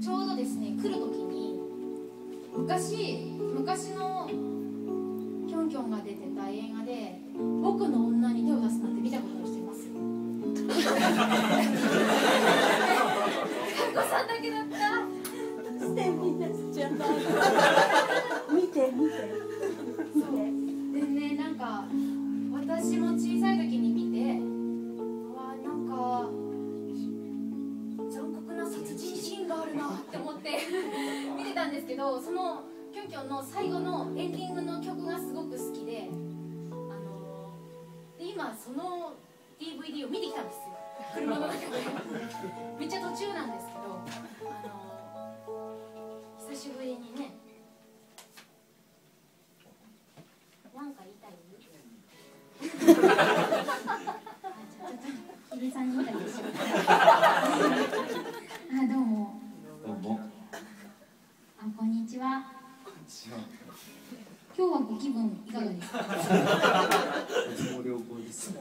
ちょうどですね来る時に昔昔のキョンキョンが出てた映画で「僕の女に手を出す」なんて見たことある人いますかっこさんだけだった。ステンみんなしちゃった見て見て。見てでねなんか私も小さい時に見てけどそのキョンキョンの最後のエンディングの曲がすごく好きであので今その DVD を見てきたんですよ。車の中で。めっちゃ途中なんですけどあの久しぶりにねなんか言いたいあじゃあちょっとヒデさんにインタビューしようあどうもどうも。あこんにちは違う。今日はご気分いかがですか？とても良好です。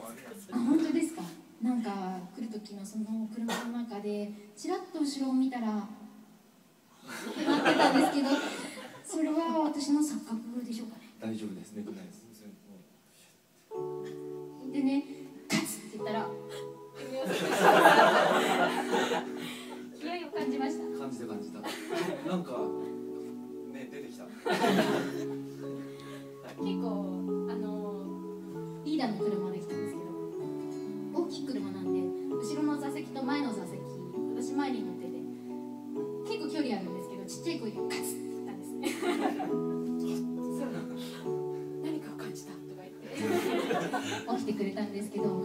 あ本当ですか？なんか来る時のその車の中でちらっと後ろを見たらってなってたんですけどそれは私の錯覚でしょうかね？大丈夫ですね。くないです。でね「勝つ!」って言ったら 気合を感じました？感じた感じた。なんかきた。結構あのリーダーの車で来たんですけど大きい車なんで後ろの座席と前の座席私前に乗ってて結構距離あるんですけどちっちゃい声で「カツ!」って言ったんですねそう何かを感じたとか言って 起きてくれたんですけど、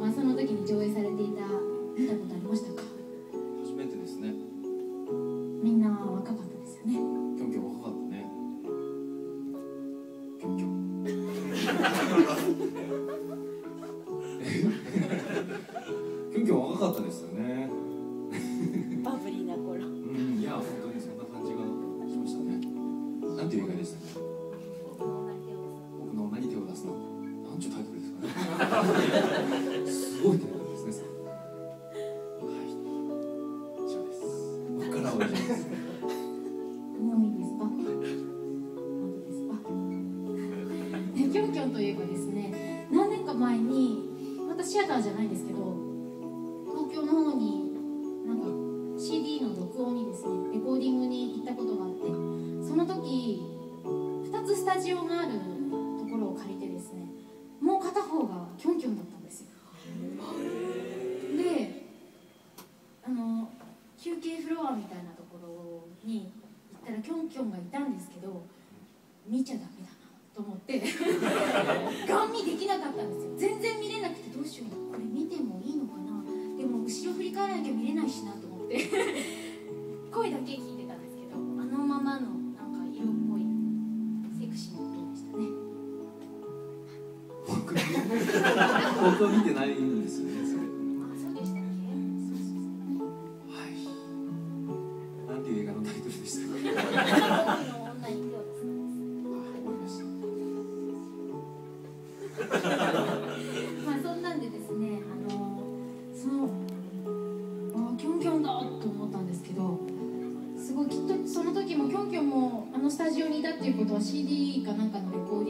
キョンキョン若かったですよね。バブリーな頃うんいや本当にそんな感じがしましたね。なんていう映画でしたっけ？僕の女に手を出すの？なんちゅうタイトルですかね。ンキョンといえばですね何年か前にまたシアターじゃないんですけど東京の方になんか CD の録音にですねレコーディングに行ったことがあってその時2つスタジオがあるところを借りてですねもう片方がキョンキョンだったんですよ。であの休憩フロアみたいなところに行ったらキョンキョンがいたんですけど見ちゃダメだと思って ガン見できなかったんですよ。全然見れなくてどうしようこれ見てもいいのかな。でも後ろ振り返らなきゃ見れないしなと思って。声だけ聞いてたんですけどあのままのなんか色っぽいセクシーな音でしたね。僕僕は見てないんですよね CD かなんかのレコーデ